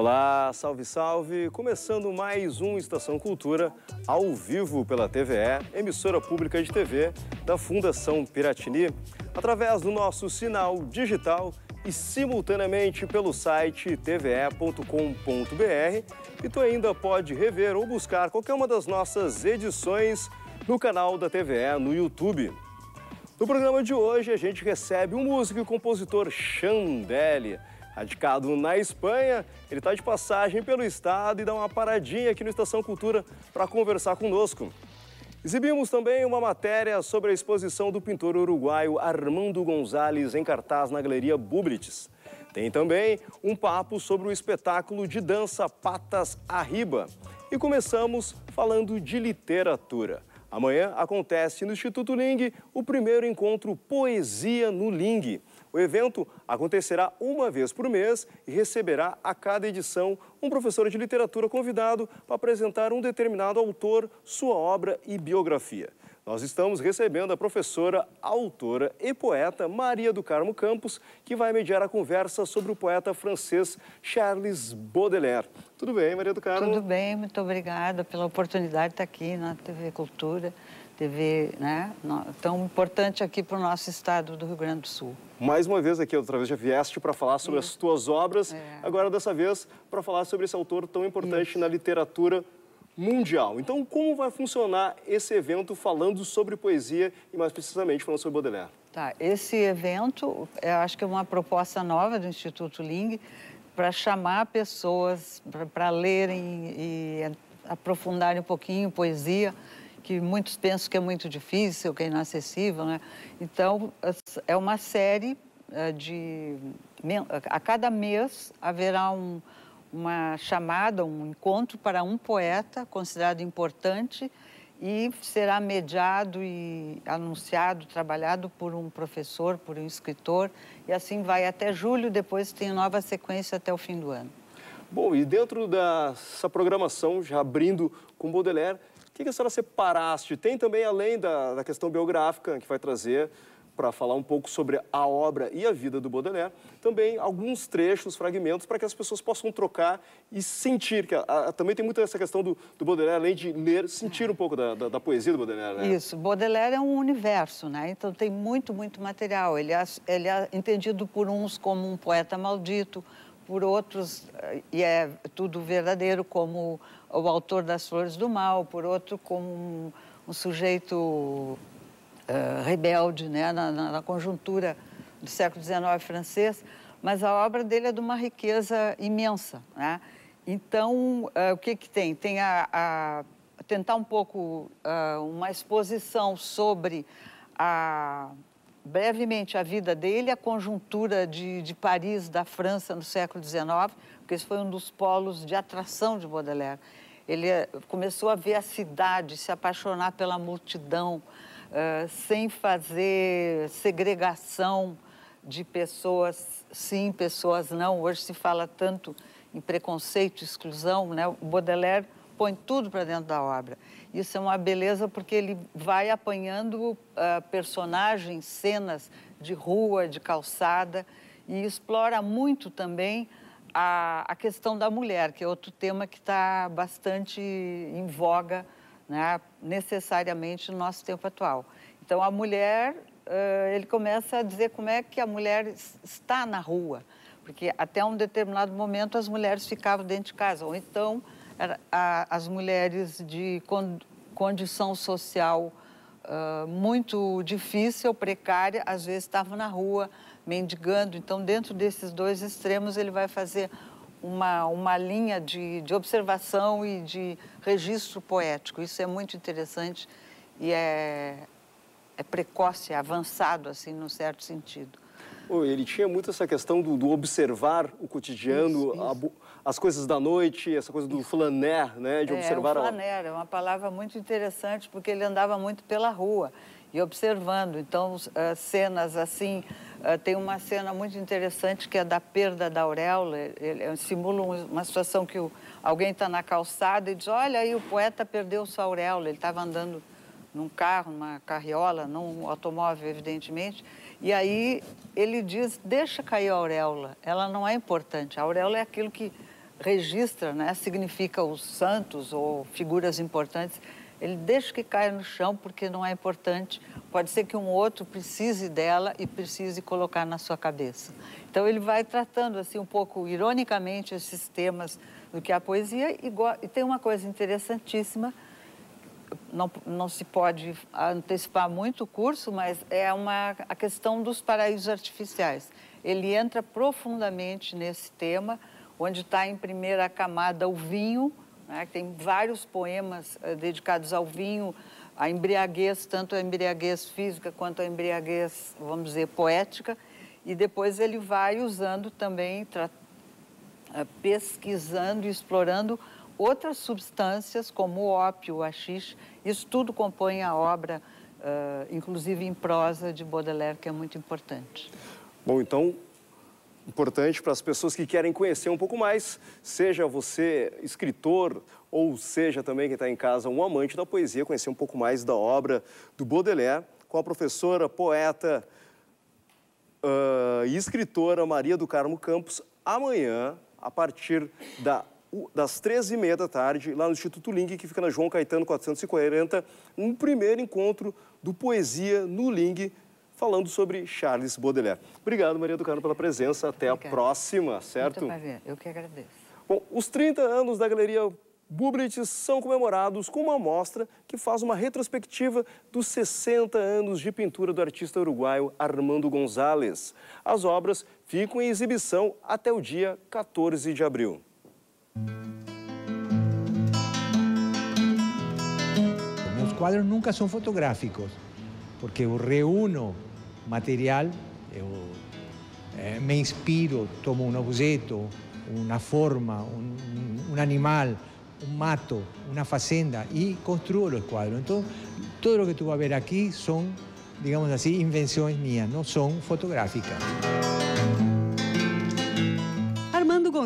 Olá, salve, salve! Começando mais um Estação Cultura ao vivo pela TVE, emissora pública de TV da Fundação Piratini, através do nosso sinal digital e simultaneamente pelo site tve.com.br. E tu ainda pode rever ou buscar qualquer uma das nossas edições no canal da TVE no YouTube. No programa de hoje, a gente recebe um músico e compositor Chandelle. Radicado na Espanha, ele está de passagem pelo estado e dá uma paradinha aqui no Estação Cultura para conversar conosco. Exibimos também uma matéria sobre a exposição do pintor uruguaio Armando Gonzalez em cartaz na Galeria Bublitz. Tem também um papo sobre o espetáculo de dança Patas Arriba. E começamos falando de literatura. Amanhã acontece no Instituto Ling o primeiro encontro Poesia no Ling. O evento acontecerá uma vez por mês e receberá a cada edição um professor de literatura convidado para apresentar um determinado autor, sua obra e biografia. Nós estamos recebendo a professora, autora e poeta Maria do Carmo Campos, que vai mediar a conversa sobre o poeta francês Charles Baudelaire. Tudo bem, Maria do Carmo? Tudo bem, muito obrigada pela oportunidade de estar aqui na TV Cultura, TV né, tão importante aqui para o nosso estado do Rio Grande do Sul. Mais uma vez aqui, outra vez já vieste para falar sobre Isso. as tuas obras, é. agora dessa vez para falar sobre esse autor tão importante Isso. na literatura mundial. Então, como vai funcionar esse evento falando sobre poesia e mais precisamente falando sobre Baudelaire? Tá, esse evento, eu acho que é uma proposta nova do Instituto Ling para chamar pessoas para lerem e aprofundarem um pouquinho poesia, que muitos pensam que é muito difícil, que é inacessível, né? Então, é uma série eh, de... A cada mês haverá um, uma chamada, um encontro para um poeta considerado importante e será mediado e anunciado, trabalhado por um professor, por um escritor, e assim vai até julho, depois tem nova sequência até o fim do ano. Bom, e dentro dessa programação, já abrindo com Baudelaire, que, que a senhora separaste? Tem também, além da, da questão biográfica, que vai trazer para falar um pouco sobre a obra e a vida do Baudelaire, também alguns trechos, fragmentos, para que as pessoas possam trocar e sentir. que a, a, Também tem muita essa questão do, do, Baudelaire, além de ler, sentir um pouco da, da, da poesia do Baudelaire. Né? Isso, Baudelaire é um universo, né? então tem muito, muito material. Ele é, ele é entendido por uns como um poeta maldito, por outros, e é tudo verdadeiro, como o autor das Flores do Mal, por outro, como um, um sujeito uh, rebelde né, na, na, conjuntura do século XIX francês, mas a obra dele é de uma riqueza imensa. Né? Então, uh, o que, que tem? Tem a, a tentar um pouco uh, uma exposição sobre a brevemente a vida dele, a conjuntura de, de Paris, da França no século XIX, porque esse foi um dos polos de atração de Baudelaire. Ele começou a ver a cidade, se apaixonar pela multidão, uh, sem fazer segregação de pessoas sim, pessoas não. Hoje se fala tanto em preconceito, exclusão, né? O Baudelaire põe tudo para dentro da obra. Isso é uma beleza porque ele vai apanhando uh, personagens, cenas de rua, de calçada e explora muito também a, a questão da mulher, que é outro tema que está bastante em voga né, necessariamente no nosso tempo atual. Então, a mulher, uh, ele começa a dizer como é que a mulher está na rua, porque até um determinado momento as mulheres ficavam dentro de casa, ou então as mulheres de con, condição social uh, muito difícil, precária, às vezes estavam na rua mendigando. Então, dentro desses dois extremos, ele vai fazer uma, uma linha de, de observação e de registro poético. Isso é muito interessante e é, é precoce, é avançado, assim, num certo sentido. Ele tinha muito essa questão do, do observar o cotidiano, isso, isso. As coisas da noite, essa coisa do flaner, né? De é, observar. O flaner é uma palavra muito interessante porque ele andava muito pela rua e observando. Então, uh, cenas assim, uh, tem uma cena muito interessante que é da perda da auréola. Ele, ele simula uma situação que o, alguém está na calçada e diz: Olha aí, o poeta perdeu sua auréola. Ele estava andando num carro, numa carriola, num automóvel, evidentemente. E aí ele diz: Deixa cair a auréola, ela não é importante. A auréola é aquilo que registra, né, significa os santos ou figuras importantes, ele deixa que caia no chão porque não é importante. Pode ser que um outro precise dela e precise colocar na sua cabeça. Então ele vai tratando assim um pouco ironicamente esses temas do que é a poesia e, e tem uma coisa interessantíssima. Não, não se pode antecipar muito o curso, mas é uma, a questão dos paraísos artificiais. Ele entra profundamente nesse tema, onde está em primeira camada o vinho, né? Tem vários poemas uh, dedicados ao vinho, à embriaguez, tanto a embriaguez física quanto a embriaguez, vamos dizer, poética. E depois ele vai usando também, uh, pesquisando e explorando outras substâncias, como o ópio, o haxixe. Isso tudo compõe a obra, uh, inclusive em prosa, de Baudelaire, que é muito importante. Bom, então importante para as pessoas que querem conhecer um pouco mais, seja você escritor ou seja também quem está em casa um amante da poesia, conhecer um pouco mais da obra do Baudelaire com a professora, poeta uh, e escritora Maria do Carmo Campos, amanhã, a partir da das 13h30 da tarde, lá no Instituto Ling, que fica na João Caetano 440, um primeiro encontro do Poesia no Ling, falando sobre Charles Baudelaire. Obrigado, Maria do Carmo, pela presença. Até Obrigada. a próxima, certo? Muito prazer. Eu que agradeço. Bom, os 30 anos da Galeria Bublitz são comemorados com uma mostra que faz uma retrospectiva dos 60 anos de pintura do artista uruguaio Armando Gonzalez. As obras ficam em exibição até o dia 14 de abril. Meus quadros nunca são fotográficos, porque eu reúno material, eh, me inspiro, tomo un objeto, una forma, un, animal, un mato, una facenda y construyo los cuadros. Entonces, todo lo que tú vas a ver aquí son, digamos así, invenciones mías, no son fotográficas.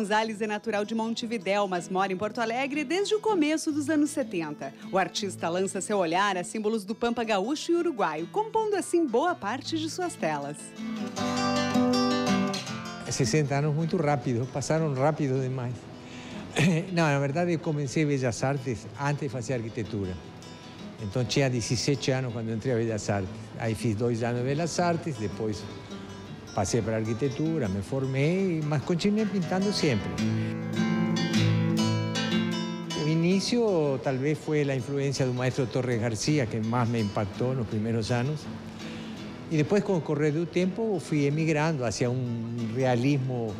Gonzalez é natural de Montevidéu, mas mora em Porto Alegre desde o começo dos anos 70. O artista lança seu olhar a símbolos do Pampa Gaúcho e Uruguaio, compondo assim boa parte de suas telas. 60 anos muito rápido, passaram rápido demais. Não, na verdade eu comecei Bellas Artes antes de fazer arquitetura. Então tinha 17 anos quando entrei a Bellas Artes. Aí fiz dois anos de Bellas Artes, depois passei para arquitetura, me formei, mas continuei pintando sempre. O início talvez foi a influência do maestro Torres Garcia, que mais me impactou nos primeiros anos. E depois, com o correr do tempo, fui emigrando hacia um realismo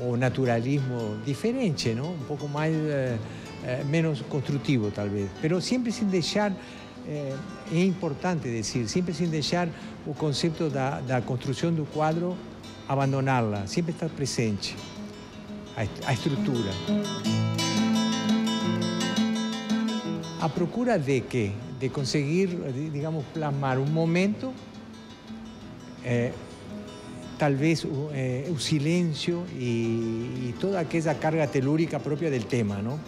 ou naturalismo diferente, não? um pouco mais, eh, eh, menos construtivo, talvez. Mas sempre sem deixar é, é importante dizer, sempre sem deixar o conceito da, da construção do quadro abandoná-la, sempre estar presente, a, a estrutura. A procura de que? De conseguir, digamos, plasmar um momento, é, talvez é, o silêncio e, toda aquela carga telúrica própria do tema, não?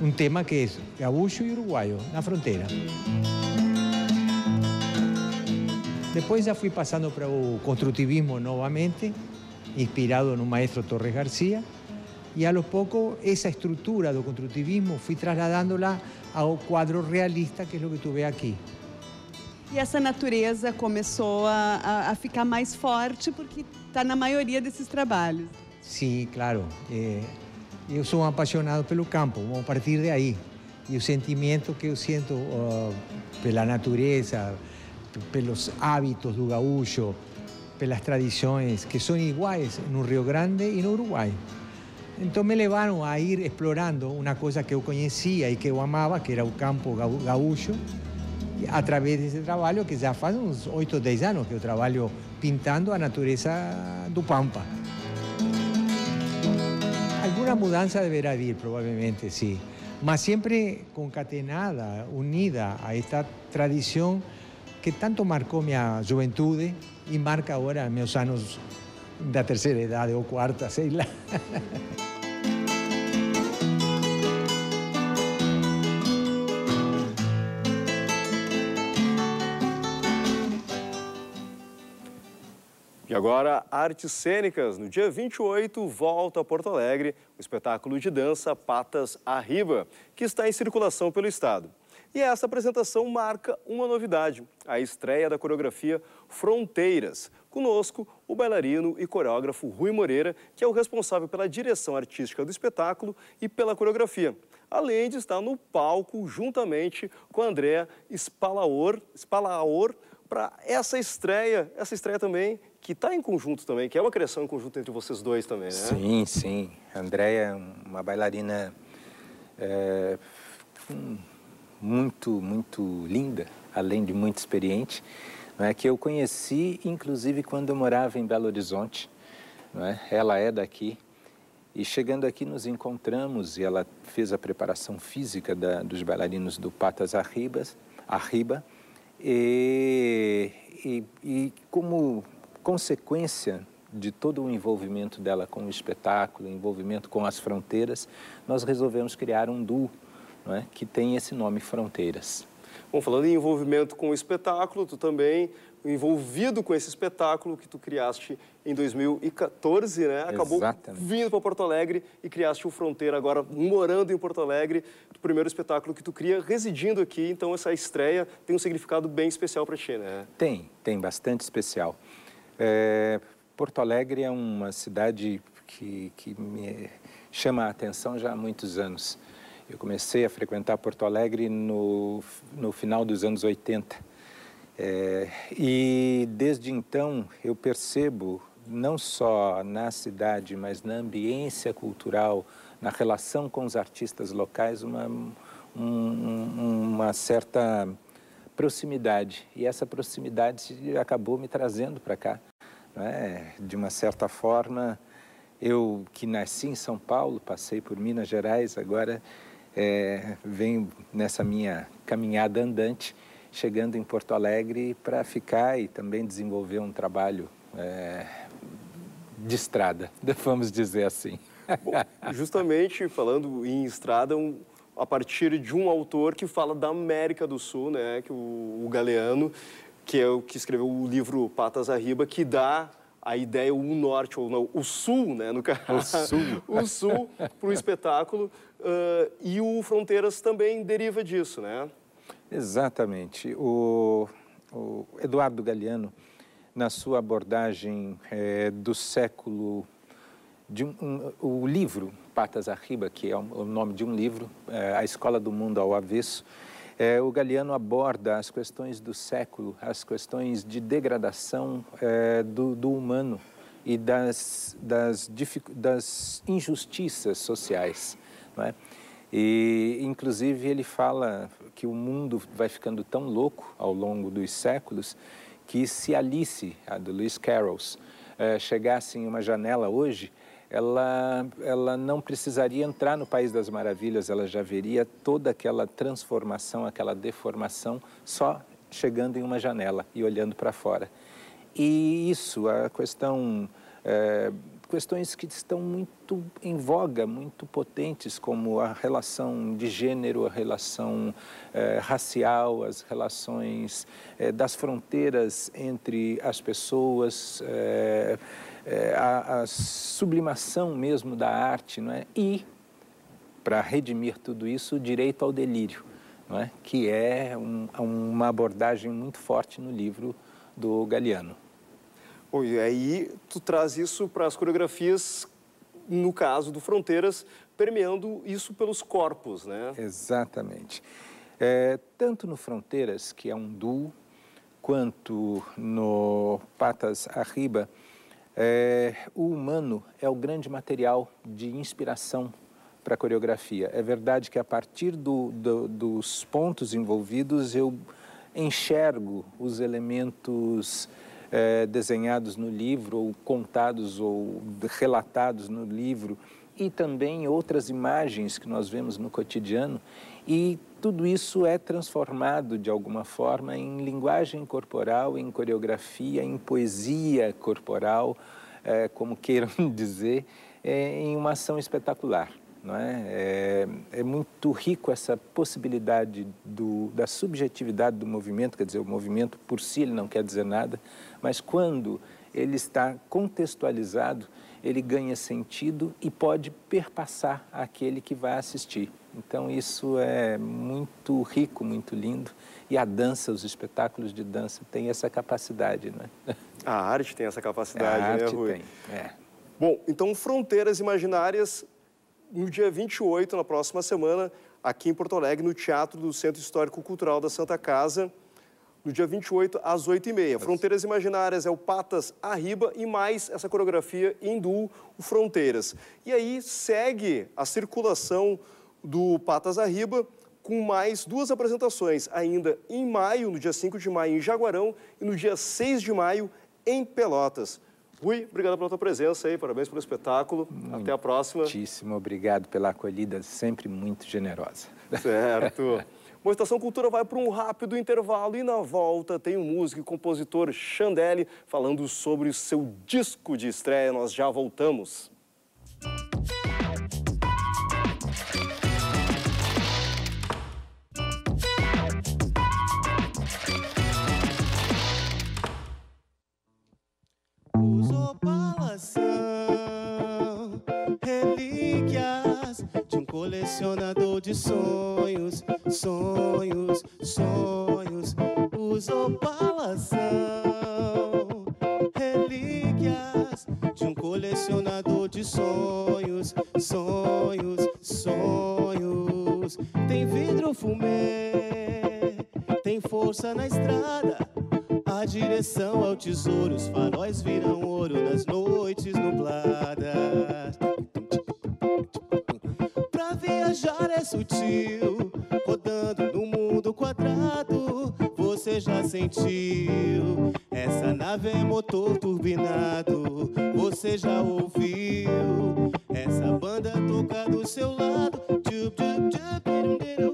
Un tema que es gaúcho y uruguayo, la frontera. Después ya fui pasando para el constructivismo nuevamente, inspirado en un maestro Torres García, y a lo poco esa estructura del constructivismo fui trasladándola ao quadro realista, que é o que tu vê aqui. E essa natureza começou a, a, a ficar mais forte porque está na maioria desses trabalhos. Sim, claro. É, eu sou um apaixonado pelo campo, vamos partir de aí. E o sentimento que eu sinto uh, pela natureza, pelos hábitos do gaúcho, pelas tradições que são iguais no Rio Grande e no Uruguai. Então me levaram a ir explorando uma coisa que eu conhecia e que eu amava, que era o campo gaúcho, através desse trabalho que já faz uns 8 ou 10 anos que eu trabalho pintando a natureza do Pampa. Alguna mudanza deberá ir, probablemente, sí. Mas siempre concatenada, unida a esta tradición que tanto marcó mi juventud y marca ahora mis años de tercera edad o cuarta, sei E agora, artes cênicas. No dia 28, volta a Porto Alegre o espetáculo de dança Patas Arriba, que está em circulação pelo estado. E essa apresentação marca uma novidade, a estreia da coreografia Fronteiras. Conosco, o bailarino e coreógrafo Rui Moreira, que é o responsável pela direção artística do espetáculo e pela coreografia. Além de estar no palco juntamente com a Andrea Spalaor, Spalaor para essa estreia, essa estreia também que está em conjunto também, que é uma criação em conjunto entre vocês dois também, né? Sim, sim. A Andrea é uma bailarina é, muito, muito linda, além de muito experiente, não é? que eu conheci, inclusive, quando eu morava em Belo Horizonte. Não é? Ela é daqui. E chegando aqui nos encontramos e ela fez a preparação física da, dos bailarinos do Patas Arribas, Arriba. E, e, e como consequência de todo o envolvimento dela com o espetáculo, envolvimento com as fronteiras, nós resolvemos criar um duo é? que tem esse nome Fronteiras. Bom, falando em envolvimento com o espetáculo, tu também envolvido com esse espetáculo que tu criaste em 2014, né? Acabou Exatamente. vindo para Porto Alegre e criaste o Fronteira agora morando em Porto Alegre, o primeiro espetáculo que tu cria residindo aqui, então essa estreia tem um significado bem especial para ti, né? Tem, tem bastante especial. É, Porto Alegre é uma cidade que, que me chama a atenção já há muitos anos. Eu comecei a frequentar Porto Alegre no, no final dos anos 80. É, e desde então eu percebo, não só na cidade, mas na ambiência cultural, na relação com os artistas locais, uma, um, uma certa proximidade. E essa proximidade acabou me trazendo para cá. Né? De uma certa forma, eu que nasci em São Paulo, passei por Minas Gerais, agora é, venho nessa minha caminhada andante, chegando em Porto Alegre para ficar e também desenvolver um trabalho é, de estrada, vamos dizer assim. Bom, justamente falando em estrada, um, a partir de um autor que fala da América do Sul, né, que o, o Galeano, que é o que escreveu o livro Patas Arriba, que dá a ideia, o norte, ou não, o sul, né, no caso. O sul. o sul para o espetáculo. Uh, e o Fronteiras também deriva disso, né? Exatamente. O, o Eduardo Galeano, na sua abordagem é, do século... De um, um, o livro Patas Arriba, que é o nome de um livro, é, A Escola do Mundo ao Avesso, é, o Galeano aborda as questões do século, as questões de degradação é, do, do, humano e das, das, das injustiças sociais. Não é? E, inclusive, ele fala que o mundo vai ficando tão louco ao longo dos séculos que se Alice, a do Lewis Carroll, chegasse em uma janela hoje, ela, ela não precisaria entrar no País das Maravilhas, ela já veria toda aquela transformação, aquela deformação só chegando em uma janela e olhando para fora. E isso, a questão, é, questões que estão muito em voga, muito potentes, como a relação de gênero, a relação é, racial, as relações é, das fronteiras entre as pessoas, é, a, a, sublimação mesmo da arte, não é? E, para redimir tudo isso, o direito ao delírio, é? que é um, uma abordagem muito forte no livro do Galeano. Bom, e aí tu traz isso para as coreografias, no caso do Fronteiras, permeando isso pelos corpos, né? Exatamente. É, tanto no Fronteiras, que é um duo, quanto no Patas Arriba, é, o humano é o grande material de inspiração para a coreografia. É verdade que a partir do, do, dos pontos envolvidos eu enxergo os elementos é, desenhados no livro, ou contados ou relatados no livro, e também outras imagens que nós vemos no cotidiano, e tudo isso é transformado de alguma forma em linguagem corporal, em coreografia, em poesia corporal, é, como queiram dizer, é, em uma ação espetacular. Não é? é? É, muito rico essa possibilidade do, da subjetividade do movimento, quer dizer, o movimento por si ele não quer dizer nada, mas quando ele está contextualizado, ele ganha sentido e pode perpassar aquele que vai assistir. Então isso é muito rico, muito lindo. E a dança, os espetáculos de dança têm essa capacidade, né? A arte tem essa capacidade, a né, arte Rui? tem, é. Bom, então Fronteiras Imaginárias, no dia 28, na próxima semana, aqui em Porto Alegre, no Teatro do Centro Histórico Cultural da Santa Casa, no dia 28, às 8h30. Fronteiras Imaginárias é o Patas Arriba e mais essa coreografia hindu, o Fronteiras. E aí segue a circulação do Patas Arriba com mais duas apresentações, ainda em maio, no dia 5 de maio em Jaguarão e no dia 6 de maio em Pelotas. Rui, obrigado pela tua presença aí, parabéns pelo espetáculo. Até a próxima. Muitíssimo obrigado pela acolhida, sempre muito generosa. Certo. Bom, Estação Cultura vai para um rápido intervalo e na volta tem o músico e compositor Chandelle falando sobre o seu disco de estreia. Nós já voltamos. Os relíquias de um colecionador de sonhos, sonhos, sonhos. Os opalas são relíquias de um colecionador de sonhos, sonhos, sonhos. Tem vidro fumê, tem força na estrada. A direção ao tesouro, os faróis viram ouro nas noites nubladas. Sutil, rodando no mundo quadrado. Você já sentiu? Essa nave é motor turbinado. Você já ouviu? Essa banda toca do seu lado. Tchup, tchup, tchup,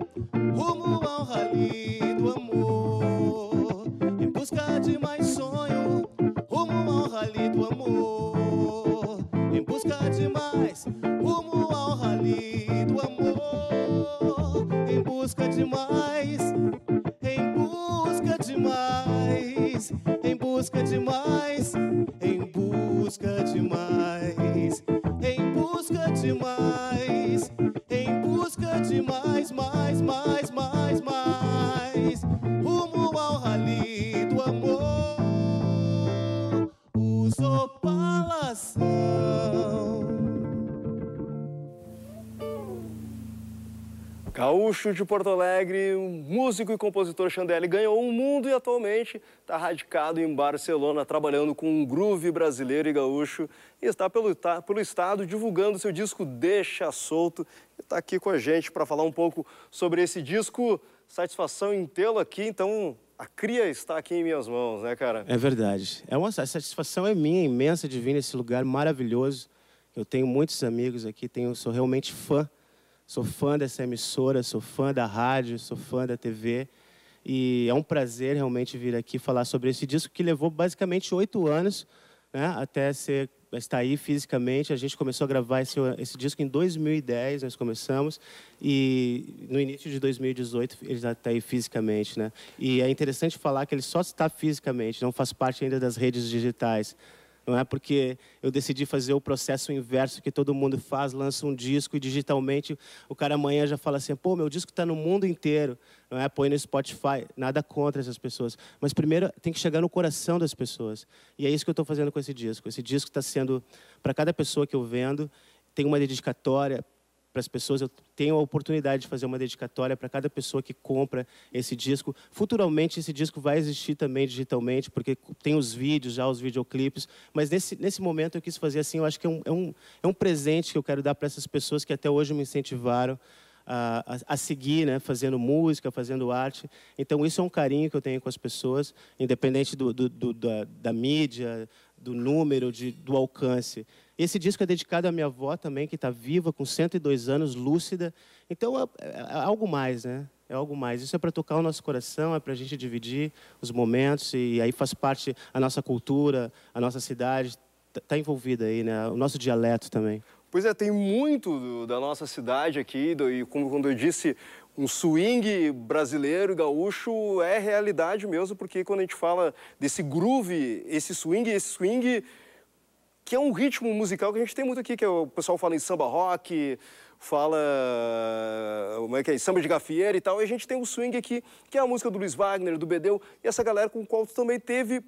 Gaúcho de Porto Alegre, músico e compositor Chandelle ganhou o mundo e atualmente está radicado em Barcelona, trabalhando com um groove brasileiro e gaúcho e está pelo, ta- pelo estado divulgando seu disco Deixa Solto e está aqui com a gente para falar um pouco sobre esse disco. Satisfação em tê-lo aqui, então a cria está aqui em minhas mãos, né, cara? É verdade. É uma a satisfação é minha imensa de vir nesse lugar maravilhoso. Eu tenho muitos amigos aqui, tenho, sou realmente fã. Sou fã dessa emissora, sou fã da rádio, sou fã da TV. E é um prazer realmente vir aqui falar sobre esse disco que levou basicamente oito anos né, até ser, estar aí fisicamente. A gente começou a gravar esse, esse disco em 2010, nós começamos. E no início de 2018 ele já está aí fisicamente. Né? E é interessante falar que ele só está fisicamente, não faz parte ainda das redes digitais não é porque eu decidi fazer o processo inverso que todo mundo faz, lança um disco e digitalmente o cara amanhã já fala assim, pô, meu disco está no mundo inteiro, não é? Põe no Spotify, nada contra essas pessoas, mas primeiro tem que chegar no coração das pessoas e é isso que eu estou fazendo com esse disco. Esse disco está sendo para cada pessoa que eu vendo tem uma dedicatória para as pessoas. Eu tenho a oportunidade de fazer uma dedicatória para cada pessoa que compra esse disco. Futuramente, esse disco vai existir também digitalmente, porque tem os vídeos, já os videoclipes. Mas nesse, nesse momento eu quis fazer assim, eu acho que é um, é um, é um presente que eu quero dar para essas pessoas que até hoje me incentivaram a, a, a, seguir, né, fazendo música, fazendo arte. Então, isso é um carinho que eu tenho com as pessoas, independente do, do, do da, da mídia, do número, de, do alcance. Esse disco é dedicado à minha avó também, que está viva, com 102 anos, lúcida. Então, é, é algo mais, né? É algo mais. Isso é para tocar o nosso coração, é para a gente dividir os momentos e aí faz parte a nossa cultura, a nossa cidade está envolvida aí, né? O nosso dialeto também. Pois é, tem muito do, da nossa cidade aqui, do, e como quando eu disse, um swing brasileiro gaúcho é realidade mesmo, porque quando a gente fala desse groove, esse swing, esse swing que é um ritmo musical que a gente tem muito aqui, que é o pessoal fala em samba rock, fala como é que é, samba de gafieira e tal, e a gente tem o swing aqui, que é a música do Luiz Wagner, do Bedeu, e essa galera com qual tu também teve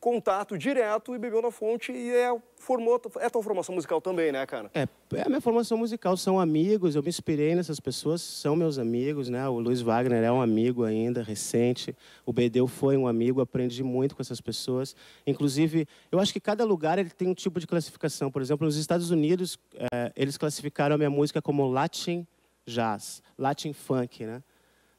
contato direto e bebeu na fonte e é, formou, é tua formação musical também, né, cara? É, é a minha formação musical, são amigos, eu me inspirei nessas pessoas, são meus amigos, né? O Luiz Wagner é um amigo ainda, recente, o Bedeu foi um amigo, aprendi muito com essas pessoas. Inclusive, eu acho que cada lugar ele tem um tipo de classificação. Por exemplo, nos Estados Unidos, é, eles classificaram a minha música como Latin Jazz, Latin Funk, né?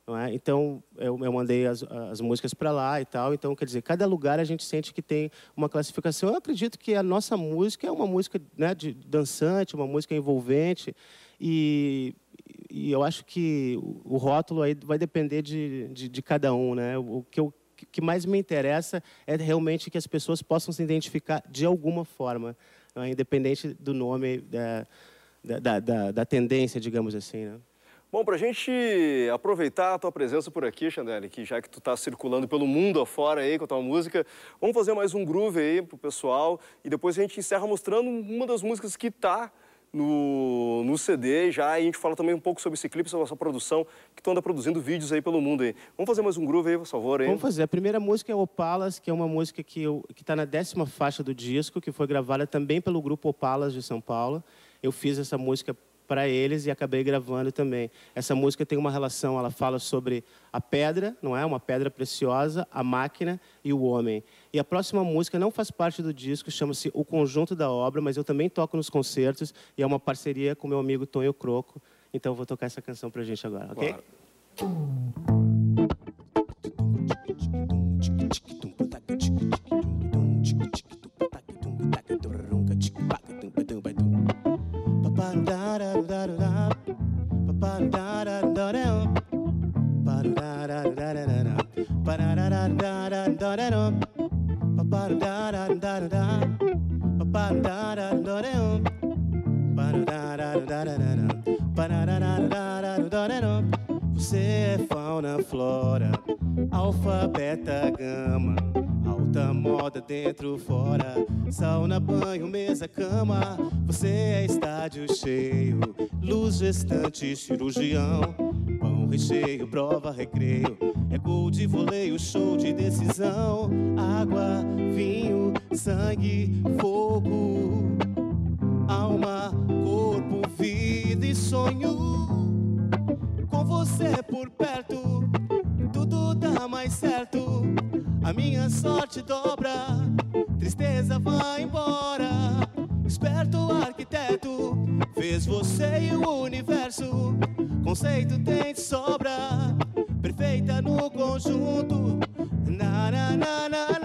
É? Então, eu, eu, mandei as, as músicas para lá e tal. Então, quer dizer, cada lugar a gente sente que tem uma classificação. Eu acredito que a nossa música é uma música né, de dançante, uma música envolvente. E, e eu acho que o rótulo aí vai depender de, de, de cada um. Né? O que, eu, que mais me interessa é realmente que as pessoas possam se identificar de alguma forma, é? independente do nome, da, da, da, da tendência, digamos assim. Né? Bom, para a gente aproveitar a tua presença por aqui, Xandele, que já que tu está circulando pelo mundo afora aí com a tua música, vamos fazer mais um groove aí pro pessoal e depois a gente encerra mostrando uma das músicas que tá no, no CD já e a gente fala também um pouco sobre esse clipe, sobre a sua produção, que tu anda produzindo vídeos aí pelo mundo aí. Vamos fazer mais um groove aí, por favor? Aí. Vamos fazer. A primeira música é Opalas, que é uma música que está na décima faixa do disco, que foi gravada também pelo grupo Opalas de São Paulo. Eu fiz essa música para eles e acabei gravando também. Essa música tem uma relação, ela fala sobre a pedra, não é? Uma pedra preciosa, a máquina e o homem. E a próxima música não faz parte do disco, chama-se O Conjunto da Obra, mas eu também toco nos concertos e é uma parceria com meu amigo Tonho Croco. Então eu vou tocar essa canção pra gente agora, ok? Claro. Você é fauna, flora, alfa, beta, gama, moda dentro, fora, sauna, banho, mesa, cama. Você é estádio cheio, luz gestante, cirurgião, pão recheio, prova, recreio. É gol de voleio, show de decisão, água, vinho, sangue, fogo, alma, corpo, vida e sonho você por perto, tudo dá mais certo. A minha sorte dobra, tristeza vai embora. Esperto arquiteto, fez você e o universo. Conceito tem de sobra, perfeita no conjunto. Na na na na na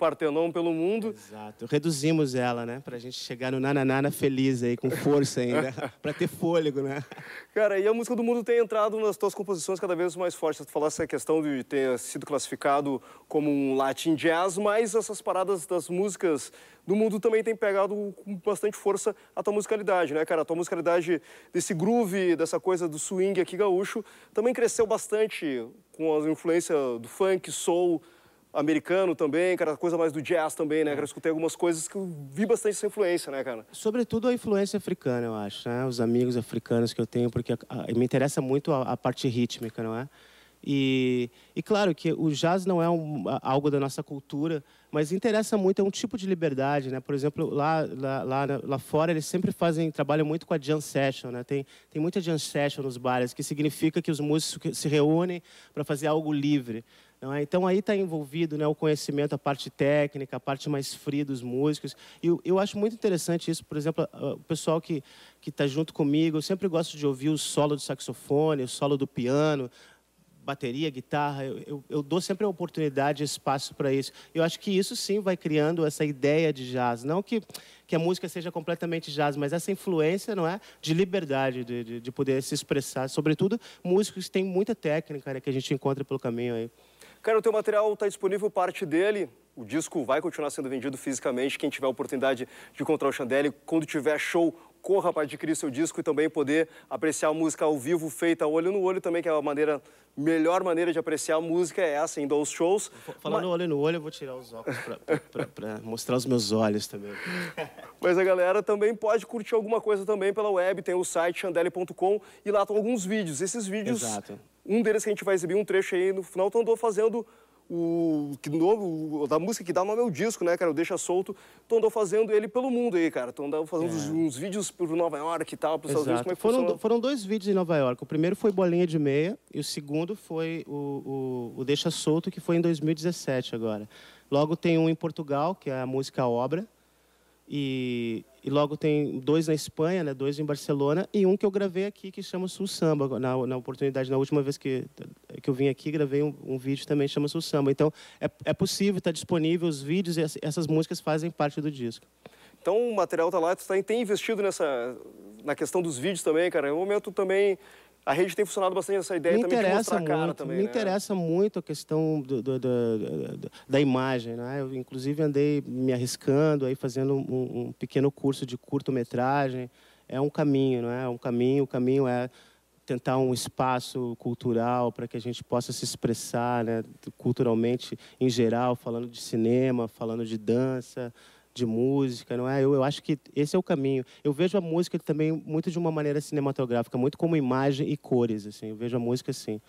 Partenon pelo mundo. Exato, reduzimos ela, né? Pra gente chegar no Nananana feliz aí, com força ainda, pra ter fôlego, né? Cara, e a música do mundo tem entrado nas tuas composições cada vez mais fortes. Tu falasse a questão de ter sido classificado como um Latin Jazz, mas essas paradas das músicas do mundo também tem pegado com bastante força a tua musicalidade, né, cara? A tua musicalidade desse groove, dessa coisa do swing aqui gaúcho, também cresceu bastante com a influência do funk, soul, americano também, cara, coisa mais do jazz também, né, cara? Eu escutei algumas coisas que eu vi bastante essa influência, né, cara? Sobretudo a influência africana, eu acho, né? Os amigos africanos que eu tenho, porque a, a, me interessa muito a, a, parte rítmica, não é? E, e claro que o jazz não é um, algo da nossa cultura, mas interessa muito, é um tipo de liberdade, né? Por exemplo, lá, lá, lá, lá fora eles sempre fazem, trabalham muito com a jam session, né? Tem, tem muita jam session nos bares, que significa que os músicos se reúnem para fazer algo livre. Não é? Então aí está envolvido né, o conhecimento, a parte técnica, a parte mais fria dos músicos. E eu, eu acho muito interessante isso, por exemplo, o pessoal que está junto comigo, eu sempre gosto de ouvir o solo do saxofone, o solo do piano, bateria, guitarra, eu, eu, eu, dou sempre a oportunidade, espaço para isso. Eu acho que isso sim vai criando essa ideia de jazz. Não que, que a música seja completamente jazz, mas essa influência, não é? De liberdade, de, de, de poder se expressar. Sobretudo, músicos que têm muita técnica né, que a gente encontra pelo caminho aí. Cara, o teu material está disponível, parte dele. O disco vai continuar sendo vendido fisicamente. Quem tiver a oportunidade de encontrar o Chandelle, quando tiver show, corra para adquirir seu disco e também poder apreciar a música ao vivo, feita olho no olho também, que é a maneira, melhor maneira de apreciar a música é essa, indo aos shows. Falando Mas... olho no olho, eu vou tirar os óculos para mostrar os meus olhos também. Mas a galera também pode curtir alguma coisa também pela web, tem o site chandelle.com e lá estão alguns vídeos. Esses vídeos, Exato. Um deles que a gente vai exibir um trecho aí no final, tu andou fazendo o, que novo, da música que dá nome ao disco, né, cara? O Deixa Solto. Tu andou fazendo ele pelo mundo aí, cara. Tu andou fazendo é. uns, uns, vídeos por Nova York e tal, para os Estados Unidos. Como é que foram, foram dois vídeos em Nova York. O primeiro foi Bolinha de Meia e o segundo foi o, o, o Deixa Solto, que foi em 2017 agora. Logo tem um em Portugal, que é a música Obra. E, e logo tem dois na Espanha, né, dois em Barcelona, e um que eu gravei aqui que chama Sul Samba. Na, na oportunidade, na última vez que, que eu vim aqui, gravei um, um vídeo também chama Sul Samba. Então é, é possível, está disponível os vídeos e essas músicas fazem parte do disco. Então o material está lá, tu tá, tem investido nessa, na questão dos vídeos também, cara. É um momento também a rede tem funcionado bastante essa ideia me também de mostrar muito, a cara também, Me né? interessa muito a questão do, do, do, da imagem, né? Eu, inclusive, andei me arriscando, aí fazendo um, um pequeno curso de curtometragem. É um caminho, não é? Um caminho, o caminho é tentar um espaço cultural para que a gente possa se expressar né, culturalmente em geral, falando de cinema, falando de dança, de música, não é? Eu, eu acho que esse é o caminho. Eu vejo a música também muito de uma maneira cinematográfica, muito como imagem e cores, assim. Eu vejo a música assim.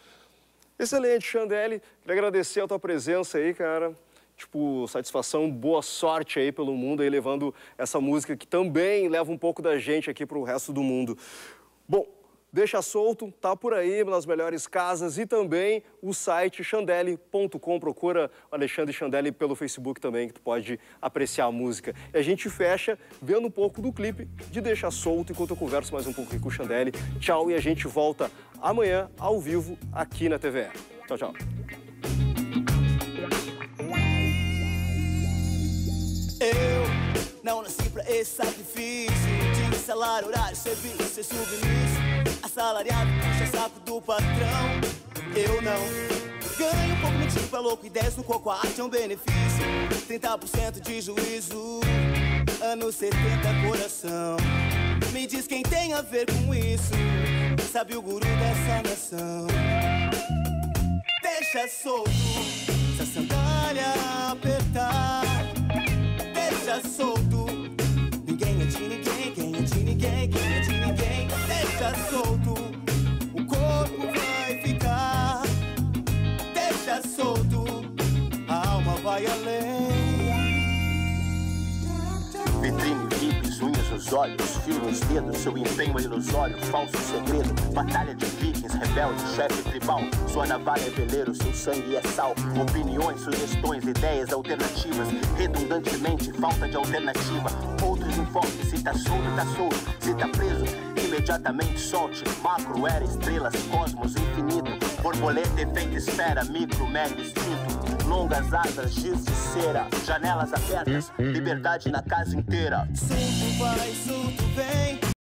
Excelente, Chandelle. Queria agradecer a tua presença aí, cara. Tipo, satisfação, boa sorte aí pelo mundo aí, levando essa música que também leva um pouco da gente aqui para o resto do mundo. Bom, Deixa Solto, tá por aí nas melhores casas e também o site chandelle.com. Procura o Alexandre Chandelle pelo Facebook também, que tu pode apreciar a música. E a gente fecha vendo um pouco do clipe de Deixa Solto, enquanto eu converso mais um pouco com o Chandelle. Tchau e a gente volta amanhã ao vivo aqui na TVE. Tchau, tchau. Eu não nasci pra esse sacrifício de salário, horário, serviço, ser submisso assalariado puxa saco do patrão. Eu não ganho pouco motivo pra louco, 10 no coco, a arte é um benefício. 30% de juízo, anos 70 coração. Me diz quem tem a ver com isso, sabe o guru dessa nação. Deixa solto, essa sandália apertar. Deixa solto, Deixa solto. Vitrine, bibis, unhas nos olhos, fio nos dedos, seu empenho é ilusório, falso segredo, batalha de vikings, rebelde, chefe tribal, sua navalha é veleiro, seu sangue é sal, opiniões, sugestões, ideias alternativas, redundantemente, falta de alternativa, outros enfoques, se tá solto, tá solto, se tá preso, imediatamente solte, macro, era, estrelas, cosmos, infinito, borboleta, efeito, esfera, micro, mega, instinto, longas asas, giz de cera, janelas abertas, liberdade na casa inteira. Sempre vai